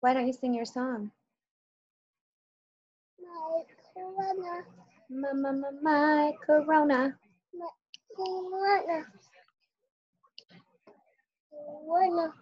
Why don't you sing your song? My corona, My, my, my, my corona. corona, corona.